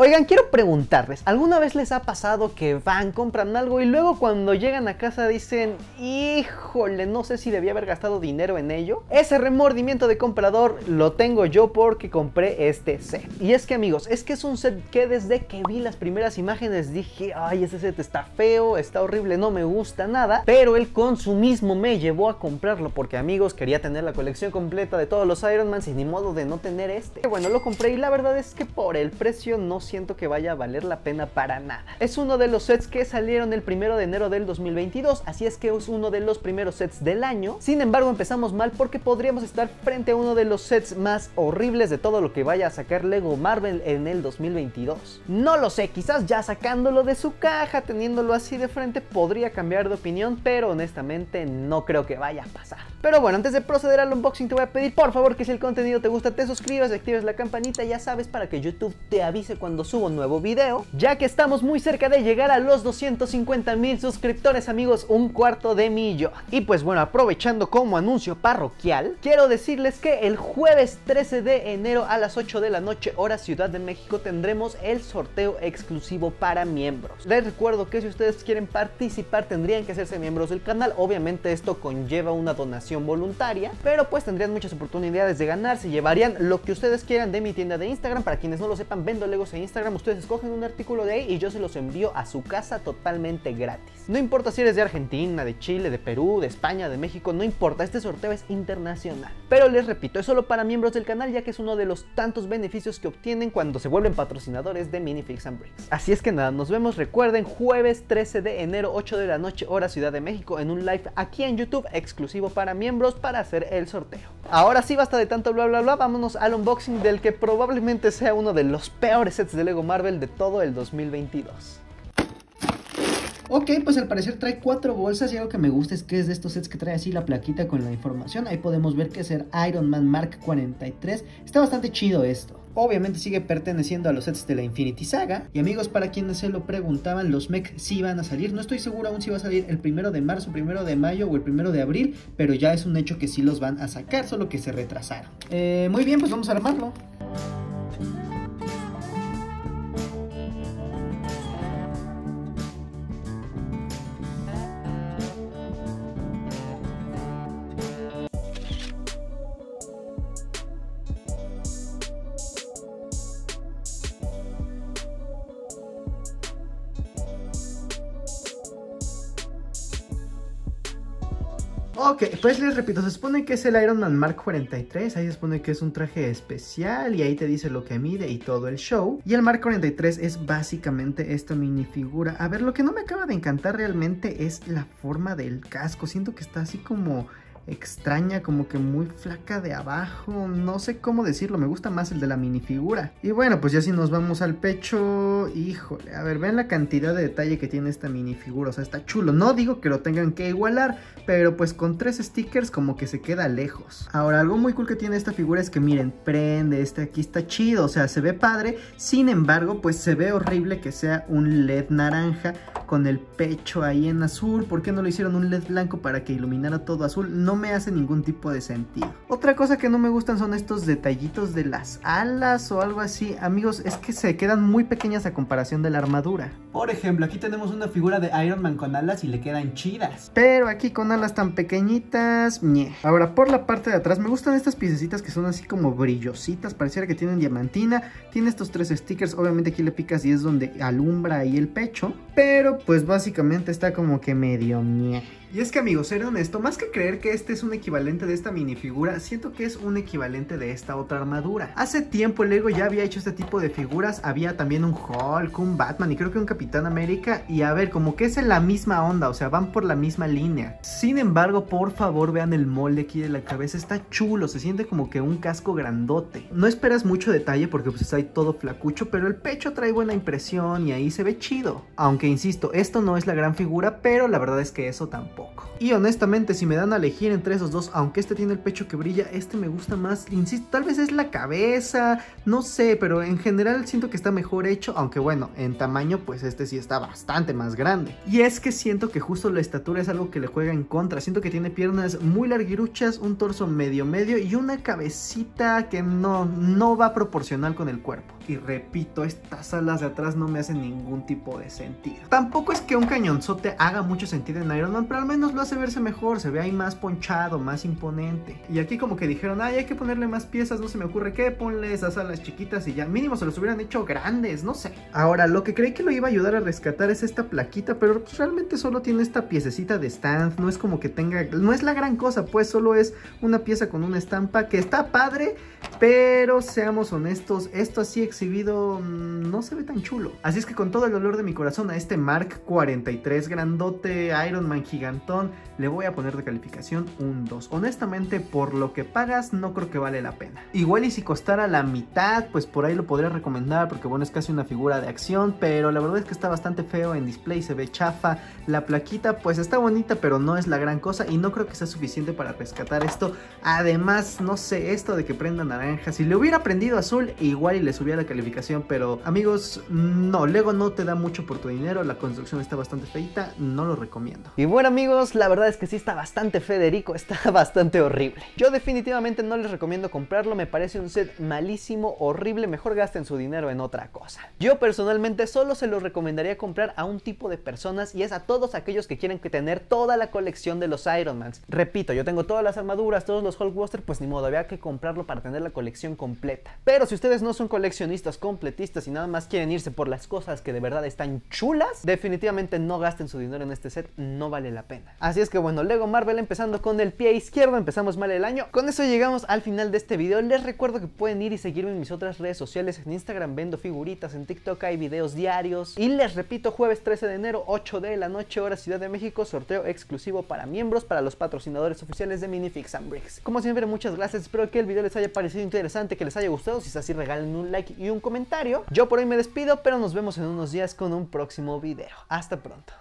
Oigan, quiero preguntarles, ¿alguna vez les ha pasado que van, compran algo y luego cuando llegan a casa dicen, híjole, no sé si debía haber gastado dinero en ello? Ese remordimiento de comprador lo tengo yo porque compré este set. Y es que amigos, es que es un set que desde que vi las primeras imágenes dije, ay, ese set está feo, está horrible, no me gusta nada, pero el consumismo me llevó a comprarlo porque amigos, quería tener la colección completa de todos los Iron Man sin ni modo de no tener este. Bueno, lo compré y la verdad es que por el precio no siento que vaya a valer la pena para nada. Es uno de los sets que salieron el primero de enero del 2022, así es que es uno de los primeros sets del año. Sin embargo, empezamos mal porque podríamos estar frente a uno de los sets más horribles de todo lo que vaya a sacar Lego Marvel en el 2022. No lo sé, quizás ya sacándolo de su caja, teniéndolo así de frente, podría cambiar de opinión, pero honestamente no creo que vaya a pasar. Pero bueno, antes de proceder al unboxing te voy a pedir por favor que si el contenido te gusta te suscribas actives la campanita, ya sabes, para que YouTube te avise cuando subo un nuevo video, ya que estamos muy cerca de llegar a los 250 mil suscriptores amigos, un cuarto de millón. Y pues bueno, aprovechando como anuncio parroquial, quiero decirles que el jueves 13 de enero a las 8 de la noche hora Ciudad de México tendremos el sorteo exclusivo para miembros. Les recuerdo que si ustedes quieren participar tendrían que hacerse miembros del canal, obviamente esto conlleva una donación voluntaria, pero pues tendrían muchas oportunidades de ganar, se llevarían lo que ustedes quieran de mi tienda de Instagram, para quienes no lo sepan, vendo Legos en Instagram, ustedes escogen un artículo de ahí y yo se los envío a su casa totalmente gratis. No importa si eres de Argentina, de Chile, de Perú, de España, de México, no importa, este sorteo es internacional. Pero les repito, es solo para miembros del canal ya que es uno de los tantos beneficios que obtienen cuando se vuelven patrocinadores de Minifix and Bricks. Así es que nada, nos vemos, recuerden, jueves 13 de enero, 8 de la noche, hora Ciudad de México, en un live aquí en YouTube exclusivo para miembros para hacer el sorteo. Ahora sí, basta de tanto bla bla bla, vámonos al unboxing del que probablemente sea uno de los peores sets de Lego Marvel de todo el 2022. Ok, pues al parecer trae cuatro bolsas y algo que me gusta es que es de estos sets que trae así la plaquita con la información. Ahí podemos ver que es el Iron Man Mark 43. Está bastante chido esto. Obviamente sigue perteneciendo a los sets de la Infinity Saga. Y amigos, para quienes se lo preguntaban, los mech sí van a salir. No estoy seguro aún si va a salir el primero de marzo, primero de mayo o el primero de abril. Pero ya es un hecho que sí los van a sacar, solo que se retrasaron. Eh, muy bien, pues vamos a armarlo. Ok, pues les repito, se supone que es el Iron Man Mark 43, ahí se supone que es un traje especial y ahí te dice lo que mide y todo el show. Y el Mark 43 es básicamente esta minifigura. A ver, lo que no me acaba de encantar realmente es la forma del casco, siento que está así como extraña, como que muy flaca de abajo, no sé cómo decirlo, me gusta más el de la minifigura. Y bueno, pues ya si nos vamos al pecho, híjole, a ver, vean la cantidad de detalle que tiene esta minifigura, o sea, está chulo, no digo que lo tengan que igualar, pero pues con tres stickers como que se queda lejos. Ahora, algo muy cool que tiene esta figura es que miren, prende, este aquí está chido, o sea, se ve padre, sin embargo, pues se ve horrible que sea un LED naranja con el pecho ahí en azul, ¿por qué no lo hicieron un LED blanco para que iluminara todo azul? No me hace ningún tipo de sentido. Otra cosa que no me gustan son estos detallitos de las alas o algo así. Amigos, es que se quedan muy pequeñas a comparación de la armadura. Por ejemplo, aquí tenemos una figura de Iron Man con alas y le quedan chidas. Pero aquí con alas tan pequeñitas, ñe. Ahora, por la parte de atrás, me gustan estas piececitas que son así como brillositas. Pareciera que tienen diamantina. Tiene estos tres stickers. Obviamente aquí le picas y es donde alumbra ahí el pecho. Pero pues básicamente está como que medio ñe. Y es que amigos, ser honesto, más que creer que este es un equivalente de esta minifigura, siento que es un equivalente de esta otra armadura. Hace tiempo Lego ya había hecho este tipo de figuras, había también un Hulk, un Batman y creo que un Capitán América. Y a ver, como que es en la misma onda, o sea, van por la misma línea. Sin embargo, por favor vean el molde aquí de la cabeza, está chulo, se siente como que un casco grandote. No esperas mucho detalle porque pues está ahí todo flacucho, pero el pecho trae buena impresión y ahí se ve chido. Aunque insisto, esto no es la gran figura, pero la verdad es que eso tampoco Y honestamente, si me dan a elegir entre esos dos, aunque este tiene el pecho que brilla, este me gusta más. Insisto, tal vez es la cabeza, no sé, pero en general siento que está mejor hecho, aunque bueno, en tamaño pues este sí está bastante más grande. Y es que siento que justo la estatura es algo que le juega en contra. Siento que tiene piernas muy larguiruchas, un torso medio medio y una cabecita que no, no va proporcional con el cuerpo. Y repito, estas alas de atrás no me hacen ningún tipo de sentido. Tampoco es que un cañonzote haga mucho sentido en Iron Man, pero al menos lo hace verse mejor, se ve ahí más ponchado, más imponente. Y aquí como que dijeron, ay, hay que ponerle más piezas, no se me ocurre qué, ponle esas alas chiquitas y ya mínimo se los hubieran hecho grandes, no sé. Ahora, lo que creí que lo iba a ayudar a rescatar es esta plaquita, pero pues realmente solo tiene esta piececita de stand, no es como que tenga, no es la gran cosa, pues solo es una pieza con una estampa que está padre, pero seamos honestos, esto así exhibido mm, no se ve tan chulo. Así es que con todo el dolor de mi corazón a este Mark 43 grandote Iron Man le voy a poner de calificación un 2. Honestamente, por lo que pagas no creo que vale la pena. Igual y si costara la mitad, pues por ahí lo podría recomendar porque bueno, es casi una figura de acción, pero la verdad es que está bastante feo en display, se ve chafa. La plaquita pues está bonita, pero no es la gran cosa y no creo que sea suficiente para rescatar esto. Además, no sé, esto de que prenda naranja, si le hubiera prendido azul, igual y le subía la calificación, pero amigos, no, Lego no te da mucho por tu dinero, la construcción está bastante feita, no lo recomiendo. Y bueno amigos, la verdad es que sí está bastante Federico, está bastante horrible. Yo definitivamente no les recomiendo comprarlo, me parece un set malísimo, horrible, mejor gasten su dinero en otra cosa. Yo personalmente solo se lo recomendaría comprar a un tipo de personas y es a todos aquellos que quieren tener toda la colección de los Ironmans. Repito, yo tengo todas las armaduras, todos los Hulkbuster, pues ni modo, había que comprarlo para tener la colección completa. Pero si ustedes no son coleccionistas completistas y nada más quieren irse por las cosas que de verdad están chulas, definitivamente no gasten su dinero en este set, no vale la pena. Así es que bueno, Lego Marvel empezando con el pie izquierdo, empezamos mal el año. Con eso llegamos al final de este video. Les recuerdo que pueden ir y seguirme en mis otras redes sociales. En Instagram vendo figuritas, en TikTok hay videos diarios. Y les repito, jueves 13 de enero, 8 de la noche, hora Ciudad de México, sorteo exclusivo para miembros, para los patrocinadores oficiales de Minifix and Bricks. Como siempre, muchas gracias. Espero que el video les haya parecido interesante, que les haya gustado. Si es así, regalen un like y un comentario. Yo por hoy me despido, pero nos vemos en unos días con un próximo video. Hasta pronto.